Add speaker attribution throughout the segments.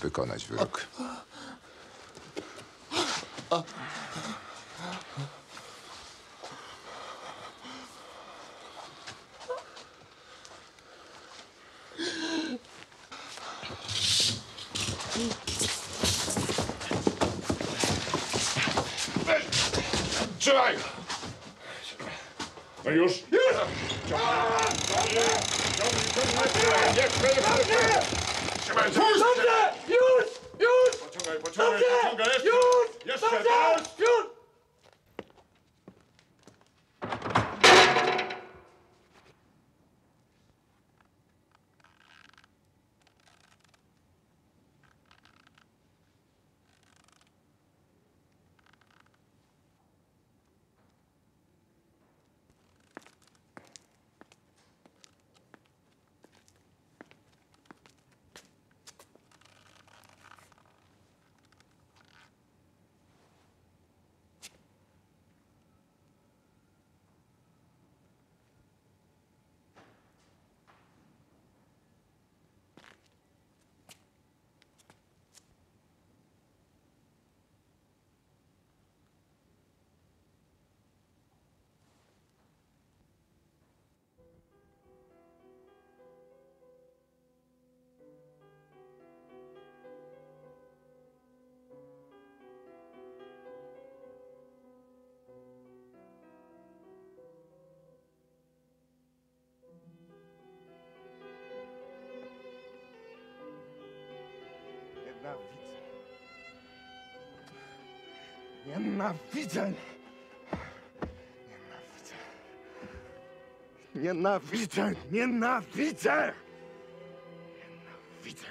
Speaker 1: wykonać wyrok.
Speaker 2: Trzymaj! No już? Już! Trzymaj,
Speaker 3: Dobrze! Już! Już!
Speaker 2: Pociągaj, pociągaj,
Speaker 3: Dobrze!
Speaker 2: pociągaj jeszcze!
Speaker 3: Już!
Speaker 2: Jeszcze
Speaker 4: Nienawidzę. Nienawidzę. Nienawidzę. Nienawidzę. Nienawidzę.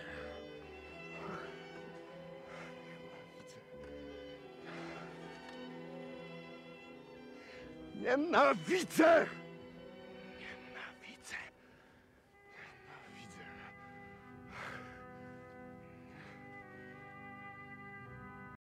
Speaker 4: Nienawidzę.